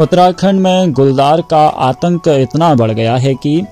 उत्तराखंड में गुलदार का आतंक इतना बढ़ गया है कि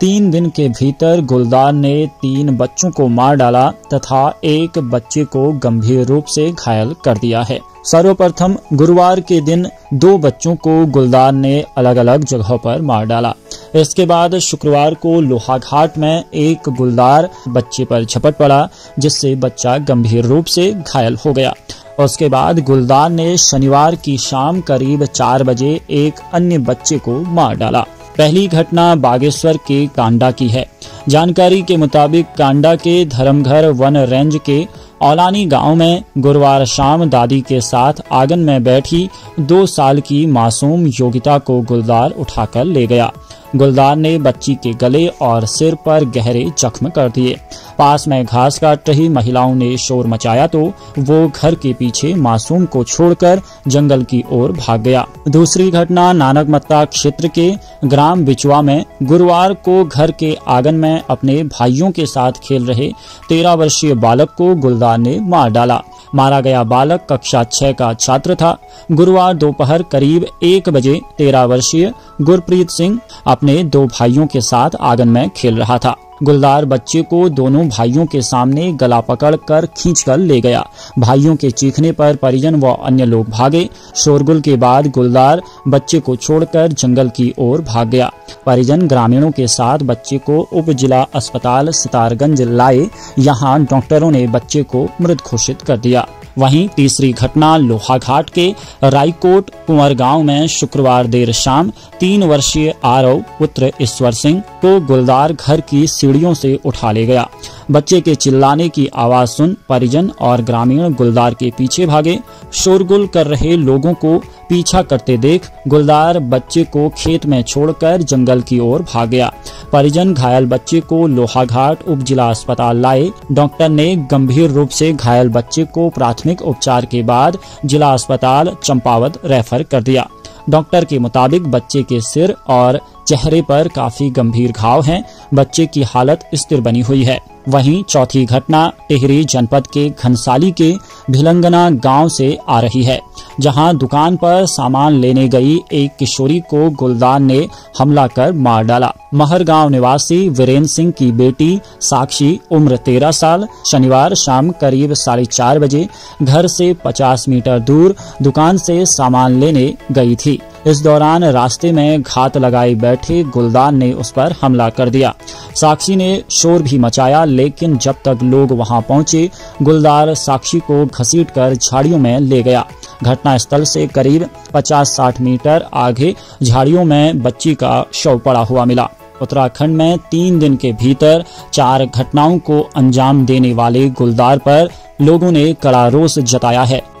तीन दिन के भीतर गुलदार ने तीन बच्चों को मार डाला तथा एक बच्चे को गंभीर रूप से घायल कर दिया है। सर्वप्रथम गुरुवार के दिन दो बच्चों को गुलदार ने अलग अलग जगहों पर मार डाला। इसके बाद शुक्रवार को लोहाघाट में एक गुलदार बच्चे पर झपट पड़ा, जिससे बच्चा गंभीर रूप से घायल हो गया। उसके बाद गुलदार ने शनिवार की शाम करीब चार बजे एक अन्य बच्चे को मार डाला। पहली घटना बागेश्वर के कांडा की है। जानकारी के मुताबिक कांडा के धर्मघर वन रेंज के औलानी गाँव में गुरुवार शाम दादी के साथ आँगन में बैठी दो साल की मासूम योगिता को गुलदार उठाकर ले गया। गुलदार ने बच्ची के गले और सिर पर गहरे जख्म कर दिए। पास में घास काट रही महिलाओं ने शोर मचाया तो वो घर के पीछे मासूम को छोड़कर जंगल की ओर भाग गया। दूसरी घटना नानक मत्ता क्षेत्र के ग्राम बिचवा में गुरुवार को घर के आँगन में अपने भाइयों के साथ खेल रहे तेरह वर्षीय बालक को गुलदार ने मार डाला। मारा गया बालक कक्षा छह का छात्र था। गुरुवार दोपहर करीब एक बजे तेरह वर्षीय गुरप्रीत सिंह अपने दो भाइयों के साथ आँगन में खेल रहा था। गुलदार बच्चे को दोनों भाइयों के सामने गला पकड़ कर खींच कर ले गया। भाइयों के चीखने पर परिजन व अन्य लोग भागे। शोरगुल के बाद गुलदार बच्चे को छोड़कर जंगल की ओर भाग गया। परिजन ग्रामीणों के साथ बच्चे को उप जिला अस्पताल सितारगंज लाए। यहाँ डॉक्टरों ने बच्चे को मृत घोषित कर दिया। वहीं तीसरी घटना लोहाघाट के रायकोट कुंवर गाँव में शुक्रवार देर शाम तीन वर्षीय आरव पुत्र ईश्वर सिंह को गुलदार घर की सीढ़ियों से उठा ले गया। बच्चे के चिल्लाने की आवाज़ सुन परिजन और ग्रामीण गुलदार के पीछे भागे, शोरगुल कर रहे लोगों को पीछा करते देख गुलदार बच्चे को खेत में छोड़कर जंगल की ओर भाग गया। परिजन घायल बच्चे को लोहाघाट उप जिला अस्पताल लाए। डॉक्टर ने गंभीर रूप से घायल बच्चे को प्राथमिक उपचार के बाद जिला अस्पताल चंपावत रेफर कर दिया। डॉक्टर के मुताबिक बच्चे के सिर और चेहरे पर काफ़ी गंभीर घाव हैं। बच्चे की हालत स्थिर बनी हुई है। वहीं चौथी घटना टिहरी जनपद के घनसाली के भिलंगना गाँव से आ रही है, जहाँ दुकान पर सामान लेने गई एक किशोरी को गुलदार ने हमला कर मार डाला। महर गाँव निवासी वीरेंद्र सिंह की बेटी साक्षी उम्र तेरह साल, शनिवार शाम करीब साढ़े चार बजे घर से 50 मीटर दूर दुकान से सामान लेने गई थी। इस दौरान रास्ते में घात लगाए बैठे गुलदार ने उस पर हमला कर दिया। साक्षी ने शोर भी मचाया, लेकिन जब तक लोग वहाँ पहुँचे, गुलदार साक्षी को घसीटकर झाड़ियों में ले गया। घटनास्थल से करीब 50-60 मीटर आगे झाड़ियों में बच्ची का शव पड़ा हुआ मिला। उत्तराखंड में तीन दिन के भीतर चार घटनाओं को अंजाम देने वाले गुलदार पर लोगों ने कड़ा रोष जताया है।